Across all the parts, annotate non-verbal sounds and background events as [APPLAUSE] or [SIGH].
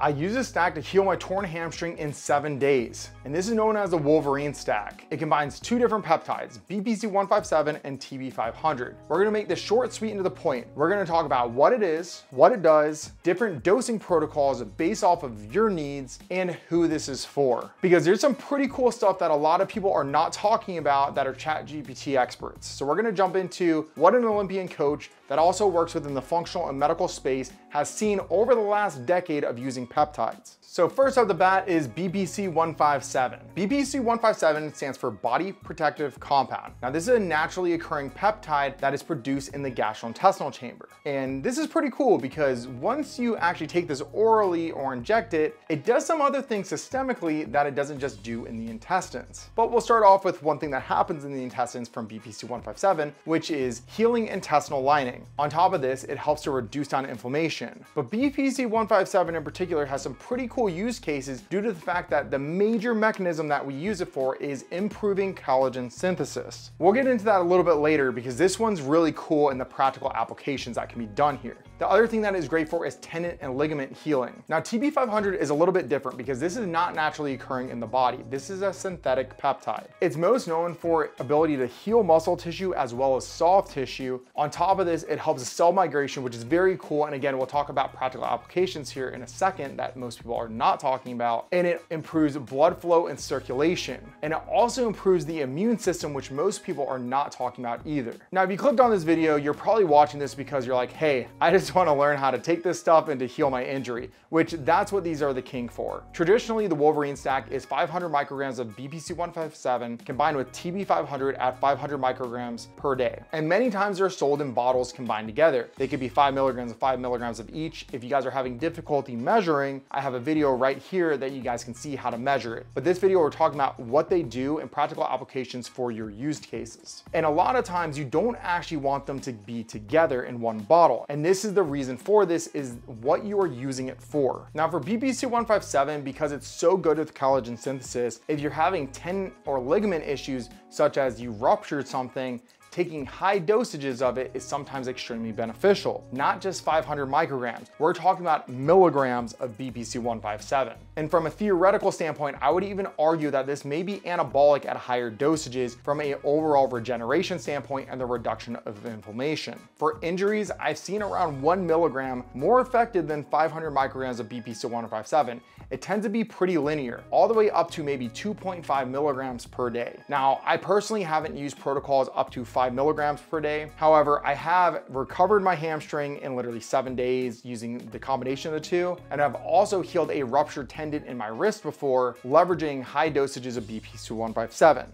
I use this stack to heal my torn hamstring in seven days, and this is known as the Wolverine stack. It combines two different peptides, BPC-157 and TB500. We're gonna make this short, sweet, and to the point. We're gonna talk about what it is, what it does, different dosing protocols based off of your needs, and who this is for. Because there's some pretty cool stuff that a lot of people are not talking about that are ChatGPT experts. So we're gonna jump into what an Olympian coach that also works within the functional and medical space has seen over the last decade of using peptides. So first off the bat is BPC-157. BPC-157 stands for Body Protective Compound. Now this is a naturally occurring peptide that is produced in the gastrointestinal chamber. And this is pretty cool because once you actually take this orally or inject it, it does some other things systemically that it doesn't just do in the intestines. But we'll start off with one thing that happens in the intestines from BPC-157, which is healing intestinal lining. On top of this, it helps to reduce down inflammation. But BPC-157 in particular has some pretty cool use cases due to the fact that the major mechanism that we use it for is improving collagen synthesis. We'll get into that a little bit later because this one's really cool in the practical applications that can be done here. The other thing that is great for is tendon and ligament healing. Now TB500 is a little bit different because this is not naturally occurring in the body. This is a synthetic peptide. It's most known for ability to heal muscle tissue as well as soft tissue. On top of this, it helps cell migration, which is very cool. And again, we'll talk about practical applications here in a second that most people are not talking about. And it improves blood flow and circulation. And it also improves the immune system, which most people are not talking about either. Now, if you clicked on this video, you're probably watching this because you're like, hey, I just just want to learn how to take this stuff and to heal my injury, which that's what these are the king for. Traditionally, the Wolverine stack is 500 micrograms of BPC-157 combined with TB500 at 500 micrograms per day. And many times they're sold in bottles combined together. They could be five milligrams and five milligrams of each. If you guys are having difficulty measuring, I have a video right here that you guys can see how to measure it. But this video, we're talking about what they do and practical applications for your used cases. And a lot of times you don't actually want them to be together in one bottle. And this is the reason for this is what you are using it for. Now for BPC-157, because it's so good with collagen synthesis, if you're having tendon or ligament issues, such as you ruptured something, taking high dosages of it is sometimes extremely beneficial, not just 500 micrograms. We're talking about milligrams of BPC-157. And from a theoretical standpoint, I would even argue that this may be anabolic at higher dosages from a overall regeneration standpoint and the reduction of inflammation. For injuries, I've seen around one milligram more effective than 500 micrograms of BPC-157. It tends to be pretty linear, all the way up to maybe 2.5 milligrams per day. Now, I personally haven't used protocols up to five milligrams per day. However, I have recovered my hamstring in literally seven days using the combination of the two. And I've also healed a ruptured tendon in my wrist before leveraging high dosages of BPC-157.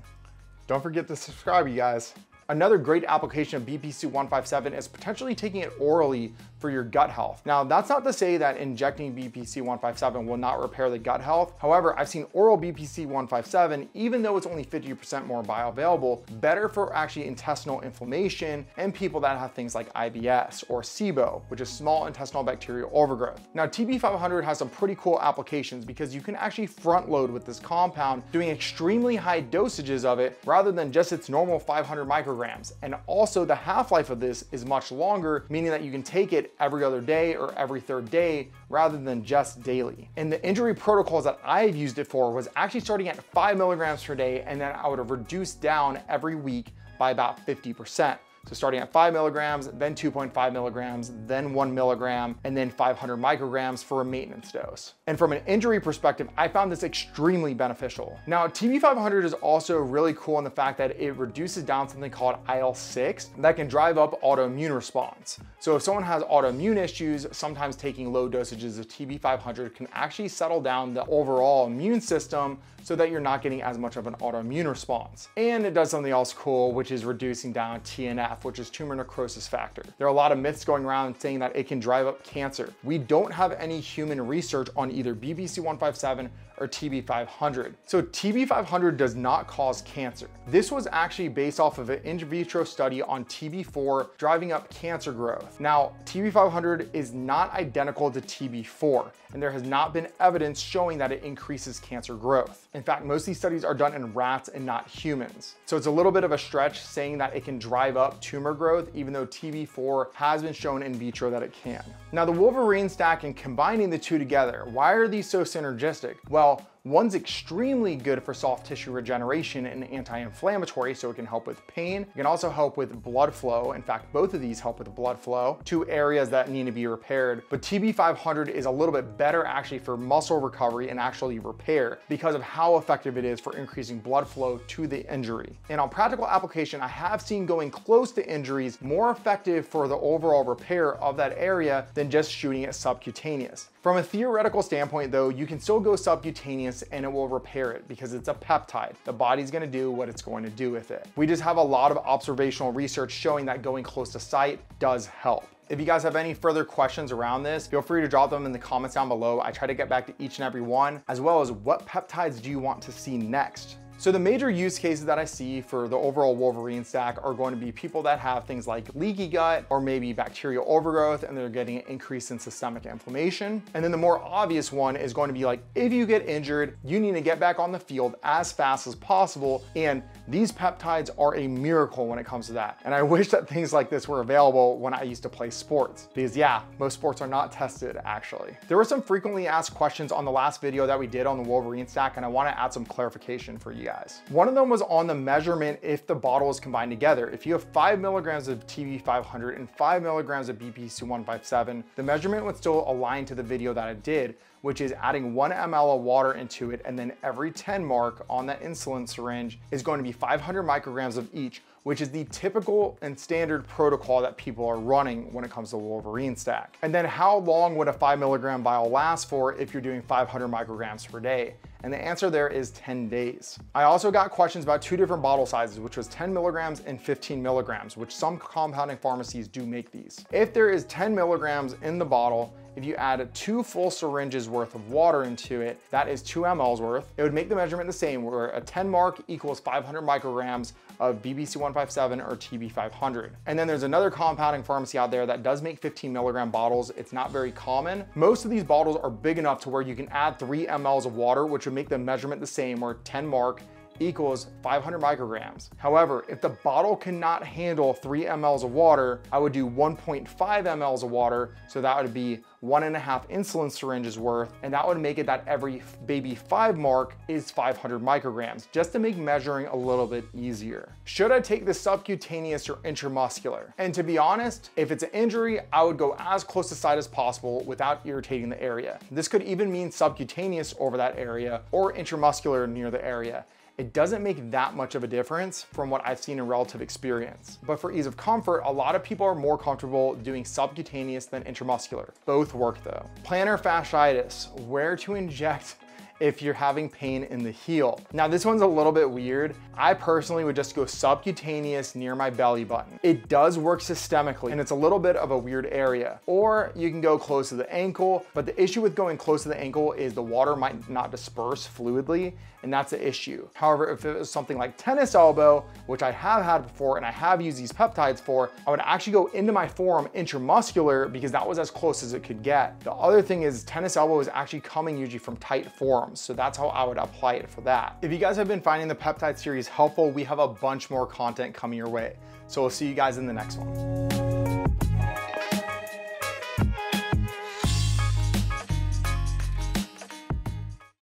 Don't forget to subscribe, you guys. Another great application of BPC-157 is potentially taking it orally for your gut health. Now, that's not to say that injecting BPC-157 will not repair the gut health. However, I've seen oral BPC-157, even though it's only 50% more bioavailable, better for actually intestinal inflammation and people that have things like IBS or SIBO, which is small intestinal bacterial overgrowth. Now, TB500 has some pretty cool applications because you can actually front load with this compound, doing extremely high dosages of it rather than just its normal 500 micrograms. And also the half-life of this is much longer, meaning that you can take it every other day or every third day rather than just daily. And the injury protocols that I've used it for was actually starting at five milligrams per day and then I would have reduced down every week by about 50%. So starting at five milligrams, then 2.5 milligrams, then one milligram, and then 500 micrograms for a maintenance dose. And from an injury perspective, I found this extremely beneficial. Now, TB500 is also really cool in the fact that it reduces down something called IL-6 that can drive up autoimmune response. So if someone has autoimmune issues, sometimes taking low dosages of TB500 can actually settle down the overall immune system so that you're not getting as much of an autoimmune response. And it does something else cool, which is reducing down TNF, which is tumor necrosis factor. There are a lot of myths going around saying that it can drive up cancer. We don't have any human research on either BPC157 or TB500. So TB500 does not cause cancer. This was actually based off of an in vitro study on TB4 driving up cancer growth. Now, TB500 is not identical to TB4, and there has not been evidence showing that it increases cancer growth. In fact, most of these studies are done in rats and not humans. So it's a little bit of a stretch saying that it can drive up tumor growth, even though TB4 has been shown in vitro that it can. Now the Wolverine stack and combining the two together, why are these so synergistic? Well, One's extremely good for soft tissue regeneration and anti-inflammatory, so it can help with pain. It can also help with blood flow. In fact, both of these help with blood flow to areas that need to be repaired. But TB500 is a little bit better actually for muscle recovery and actually repair because of how effective it is for increasing blood flow to the injury. And on practical application, I have seen going close to injuries more effective for the overall repair of that area than just shooting it subcutaneous. From a theoretical standpoint though, you can still go subcutaneous and it will repair it because it's a peptide. The body's gonna do what it's going to do with it. We just have a lot of observational research showing that going close to site does help. If you guys have any further questions around this, feel free to drop them in the comments down below. I try to get back to each and every one, as well as what peptides do you want to see next? So the major use cases that I see for the overall Wolverine stack are going to be people that have things like leaky gut or maybe bacterial overgrowth and they're getting an increase in systemic inflammation. And then the more obvious one is going to be like, if you get injured, you need to get back on the field as fast as possible. And these peptides are a miracle when it comes to that. And I [LAUGHS] wish that things like this were available when I used to play sports because yeah, most sports are not tested actually. There were some frequently asked questions on the last video that we did on the Wolverine stack and I wanna add some clarification for you guys. One of them was on the measurement if the bottle is combined together. If you have five milligrams of TB500 and five milligrams of BPC157, the measurement would still align to the video that I did, which is adding one ml of water into it. And then every 10 mark on that insulin syringe is going to be 500 micrograms of each, which is the typical and standard protocol that people are running when it comes to Wolverine stack. And then how long would a five milligram vial last for if you're doing 500 micrograms per day? And the answer there is 10 days. I also got questions about two different bottle sizes, which was 10 milligrams and 15 milligrams, which some compounding pharmacies do make these. If there is 10 milligrams in the bottle, if you add two full syringes worth of water into it, that is two mLs worth. It would make the measurement the same where a 10 mark equals 500 micrograms of BPC157 or TB500. And then there's another compounding pharmacy out there that does make 15 milligram bottles. It's not very common. Most of these bottles are big enough to where you can add three mLs of water, which would make the measurement the same where 10 mark equals 500 micrograms. However, if the bottle cannot handle three mLs of water, I would do 1.5 mLs of water. So that would be one and a half insulin syringes worth, and that would make it that every baby five mark is 500 micrograms, just to make measuring a little bit easier. Should I take the subcutaneous or intramuscular? And to be honest, if it's an injury, I would go as close to site as possible without irritating the area. This could even mean subcutaneous over that area or intramuscular near the area it doesn't make that much of a difference from what I've seen in relative experience. But for ease of comfort, a lot of people are more comfortable doing subcutaneous than intramuscular. Both work though. Plantar fasciitis, where to inject if you're having pain in the heel. Now this one's a little bit weird. I personally would just go subcutaneous near my belly button. It does work systemically and it's a little bit of a weird area. Or you can go close to the ankle, but the issue with going close to the ankle is the water might not disperse fluidly and that's the issue. However, if it was something like tennis elbow, which I have had before and I have used these peptides for, I would actually go into my forearm intramuscular because that was as close as it could get. The other thing is tennis elbow is actually coming usually from tight forearms. So that's how I would apply it for that. If you guys have been finding the peptide series helpful, we have a bunch more content coming your way. So we'll see you guys in the next one.